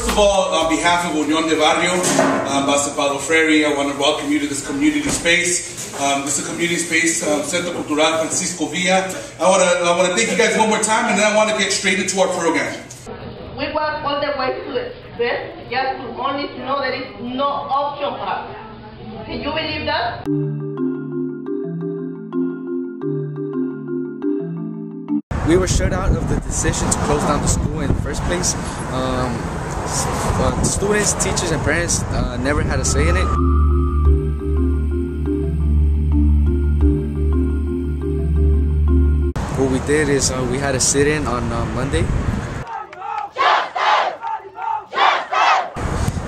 of all, on behalf of Unión del Barrio, um, Base Pablo Freire, I want to welcome you to this community space. Um, this is a community space, um, Centro Cultural Francisco Villa. I want to I want to thank you guys one more time, and then I want to get straight into our program. We walk all the way to the bed just to only know there is no option for us. Can you believe that? we were shut out of the decision to close down the school in the first place. Um, uh, students, teachers, and parents uh, never had a say in it. What we did is uh, we had a sit-in on uh, Monday.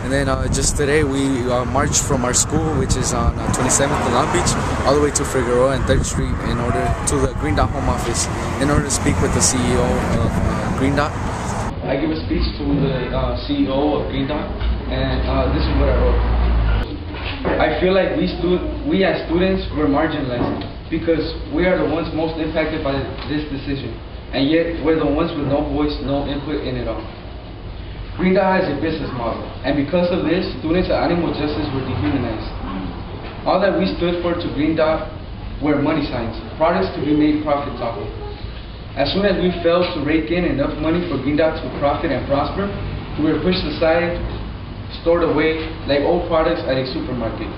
And then uh, just today we uh, marched from our school, which is on 27th and Long Beach, all the way to Figueroa and 3rd Street in order to the Green Dot home office in order to speak with the CEO of uh, Green Dot. I give a speech to the uh, CEO of Green Dot, and uh, this is what I wrote. I feel like we, stu- we as students were marginalized because we are the ones most impacted by this decision, and yet we're the ones with no voice, no input in it all. Green Dot has a business model, and because of this, students at Animo Justice were dehumanized. All that we stood for to Green Dot were money signs, products to be made profits off of. As soon as we failed to rake in enough money for Green Dot to profit and prosper, we were pushed aside, stored away like old products at a supermarket.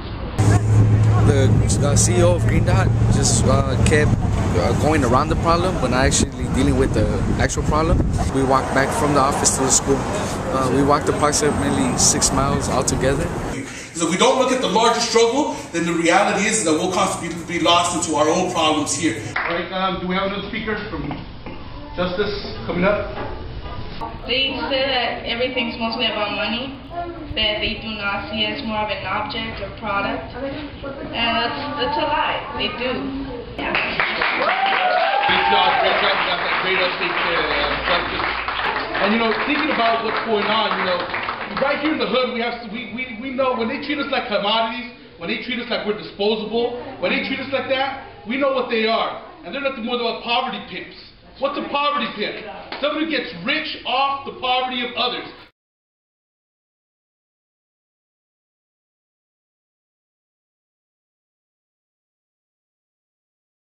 The CEO of Green Dot just uh, kept uh, going around the problem, but not actually dealing with the actual problem. We walked back from the office to the school. Uh, we walked approximately six miles altogether. Because if we don't look at the larger struggle, then the reality is that we'll constantly be lost into our own problems here. All right, um, do we have another speaker from Justice coming up? They say that everything's mostly about money, that they do not see it as more of an object or product. And that's, that's a lie. They do. Yeah. Great job, great job. You got that great update there, uh, Justice. And you know, thinking about what's going on, you know, right here in the hood, we have we, we, we know when they treat us like commodities, when they treat us like we're disposable, when they treat us like that, we know what they are. And they're nothing more than poverty pimps. What's a poverty pimp? Somebody who gets rich off the poverty of others.